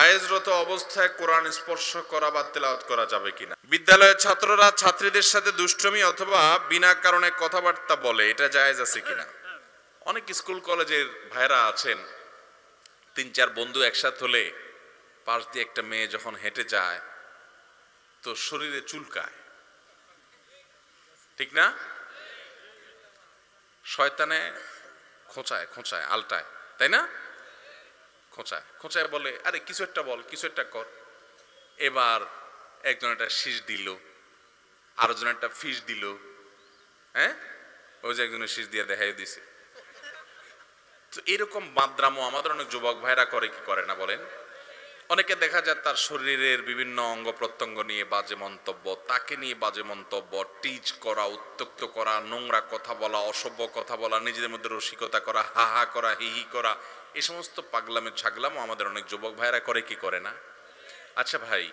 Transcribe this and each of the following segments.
হায়েজরত অবস্থায় কোরআন স্পর্শ করা বা তেলাওয়াত করা যাবে কিনা? বিদ্যালয়ের ছাত্ররা ছাত্রীদের সাথে দুষ্টমি অথবা বিনা কারণে কথাবার্তা বলে, এটা জায়েজ আছে কিনা? অনেক স্কুল কলেজের ভাইরা আছেন, তিন চার বন্ধু একসাথে হলে পাশ দিয়ে একটা মেয়ে যখন হেঁটে যায়, তো শরীরে চুলকায় ঠিক না? শয়তানে খোঁচায় খোঁচায়, আলটায়, তাই না? খোঁচায় খোঁচায় বলে, আরে, কিছু একটা বল, কিছু একটা কর। এবার একজন একটা শীষ দিল, আরেকজন একটা ফিস দিল হ্যাঁ? ওই যে একজনের শীষ দিয়ে দেখাই দিছে। তো এরকম বাদ্রামো আমাদের অনেক যুবক ভাইরা করে, কি করে না বলেন? অনেকে দেখা যায় তার শরীরের বিভিন্ন অঙ্গ প্রত্যঙ্গ নিয়ে বাজে মন্তব্য, তাকে নিয়ে বাজে মন্তব্য টিচ করা উত্তক্ত করা, নোংরা কথা বলা, অসভ্য কথা বলা, নিজেদের মধ্যে রসিকতা করা, হা হা করা, হি হি করা এই সমস্ত পাগলামে ছাগলামও আমাদের অনেক যুবক ভাইরা করে কি করে না? আচ্ছা ভাই,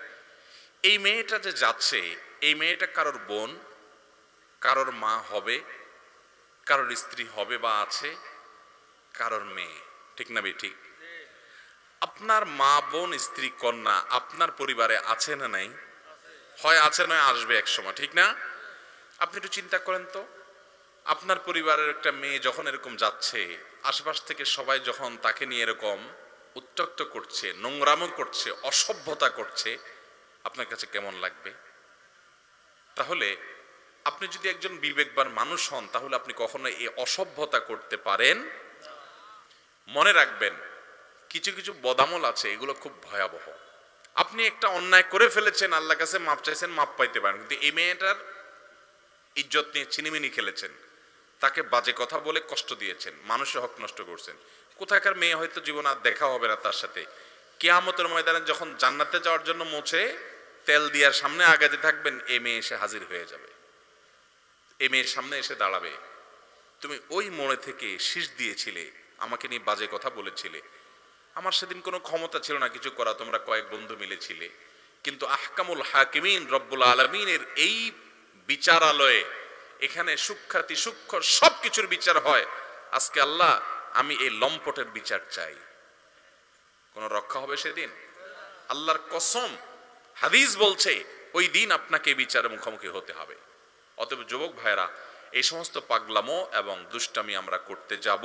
এই মেয়েটা যে যাচ্ছে, এই মেয়েটা কারোর বোন, কারোর মা হবে, কারোর স্ত্রী হবে বা আছে, কারোর মেয়ে, ঠিক না বে ঠিক? আপনার মা, বোন, স্ত্রী, কন্যা আপনার পরিবারে আছে না নাই? হয় আছে নয়, আসবে এক সময়, ঠিক না? আপনি একটু চিন্তা করেন তো। আপনার পরিবারের একটা মেয়ে যখন এরকম যাচ্ছে, আশেপাশ থেকে সবাই যখন তাকে নিয়ে এরকম উত্তক্ত করছে, নোংরামো করছে, অসভ্যতা করছে, আপনার কাছে কেমন লাগবে? তাহলে আপনি যদি একজন বিবেকবান মানুষ হন, তাহলে আপনি কখনো এই অসভ্যতা করতে পারেন? মনে রাখবেন কিছু কিছু বদামল আছে, এগুলো খুব ভয়াবহ। আপনি একটা অন্যায় করে ফেলেছেন আল্লাহ কাছে মাপ চাইছেন, মাপ পাইতে পারেন। কিন্তু এই মেয়েটার ইজ্জত নিয়ে চিনিমিনি খেলেছেন। তাকে বাজে কথা বলে কষ্ট দিয়েছেন, মানুষের হক নষ্ট করছেন। কোথাকার মেয়ে হয়তো জীবন আর দেখা হবে না তার সাথে। কেয়ামতের ময়দানে যখন জান্নাতে যাওয়ার জন্য মোছে তেল দিয়ার সামনে আগাতে থাকবেন এ মেয়ে এসে হাজির হয়ে যাবে। এ মেয়ের সামনে এসে দাঁড়াবে। তুমি ওই মোড়ে থেকে শীষ দিয়েছিলে, আমাকে নিয়ে বাজে কথা বলেছিলে। আমার সেদিন কোনো ক্ষমতা ছিল না, কিছু করা, তোমরা কয়েক বন্ধু মিলেছিলে কিন্তু আহকামুল হাকিমিন রব্বুল আলমিনের এই বিচারালয়ে এখানে সুখ্যাতি সূক্ষ্ম সব কিছুর বিচার হয়। আজকে আল্লাহ, আমি এই লম্পটের বিচার চাই। কোন রক্ষা হবে সেদিন? আল্লাহর কসম, হাদিস বলছে, ওই দিন আপনাকে বিচারের মুখোমুখি হতে হবে। অতএব যুবক ভাইরা এই সমস্ত পাগলামো এবং দুষ্টামি আমরা করতে যাব।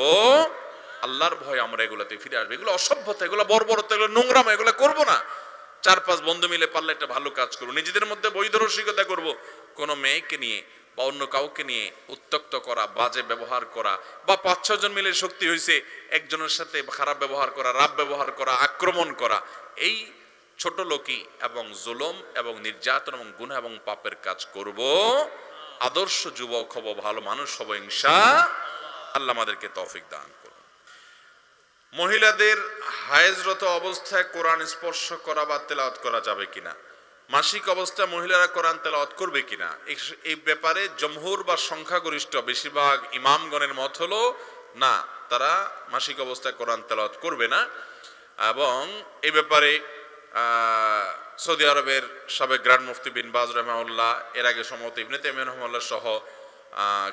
আল্লাহর ভয় আমরা এগুলোতে ফিরে আসব। এগুলো অসভ্যতা, এগুলো বর্বরতা, এগুলো নোংরাম, এগুলো করব না। চার পাঁচ বন্ধু মিলে পারলে একটা ভালো কাজ করব। নিজেদের মধ্যে বৈধ রসিকতা করব। কোনো মেয়েকে নিয়ে বা অন্য কাউকে নিয়ে উত্তক্ত করা, বাজে ব্যবহার করা বা পাঁচ ছজন মিলে শক্তি হয়েছে একজনের সাথে খারাপ ব্যবহার করা রাব ব্যবহার করা, আক্রমণ করা, এই ছোট লোকই এবং জুলম এবং নির্যাতন এবং গুণ এবং পাপের কাজ করব। আদর্শ যুবক হব, ভালো মানুষ হব, ইনশা আল্লাহ আমাদেরকে তৌফিক দান করুন। মহিলাদের হায়েজরত অবস্থায় কোরআন স্পর্শ করা বা তেলাওয়াত করা যাবে কিনা? মাসিক অবস্থায় মহিলারা কোরআন তেলাওয়াত করবে কিনা? এই- ব্যাপারে জমহুর বা সংখ্যাগরিষ্ঠ বেশিরভাগ ইমামগণের মত হলো, না, তারা মাসিক অবস্থায় কোরআন তেলাওয়াত করবে না। এবং এই ব্যাপারে সৌদি আরবের সাবেক গ্র্যান্ড মুফতি বিন বাজ রহমাউল্লাহ এর আগে সম্ভবত ইবনে তেমিন রহমাল্লাহ সহ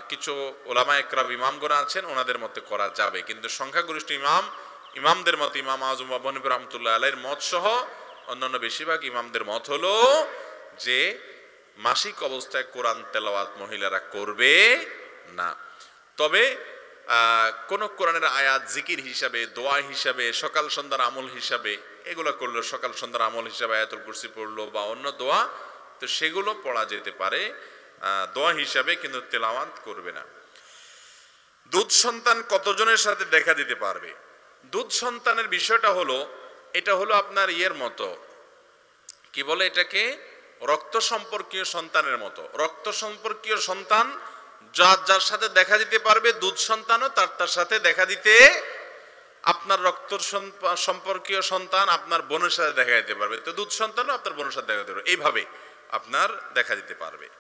কিছু ওলামা একরাব ইমামগণ আছেন, ওনাদের মতে করা যাবে। কিন্তু সংখ্যাগরিষ্ঠ ইমাম ইমামদের মত ইমাম আজম আবনিব রহমতুল্লাহ আলাইয়ের মত সহ অন্যান্য বেশিরভাগ ইমামদের মত হলো যে মাসিক অবস্থায় কোরআন তেলাওয়াত মহিলারা করবে না। তবে কোন কোরআনের আয়াত জিকির হিসাবে, দোয়া হিসাবে, সকাল সন্ধ্যার আমল হিসাবে, এগুলো করল সকাল সন্ধ্যার আমল হিসাবে আয়াতুল কুরসি পড়ল বা অন্য দোয়া, তো সেগুলো পড়া যেতে পারে দোয়া হিসাবে কিন্তু তেলাওয়াত করবে না। দুধ সন্তান কতজনের সাথে দেখা দিতে পারবে? দুধ সন্তানের বিষয়টা হলো, এটা হলো আপনার ইয়ের মতো। কি বলে এটাকে? রক্ত সম্পর্কীয় সন্তানের মতো। রক্ত সম্পর্কীয় সন্তান যার যার সাথে দেখা দিতে পারবে, দুধ সন্তানও তার তার সাথে দেখা দিতে আপনার রক্ত সম্পর্কীয় সন্তান আপনার বোনের সাথে দেখা দিতে পারবে। তো দুধ সন্তানও আপনার বোনের সাথে দেখা দিতে পারবে। এইভাবে আপনার দেখা দিতে পারবে।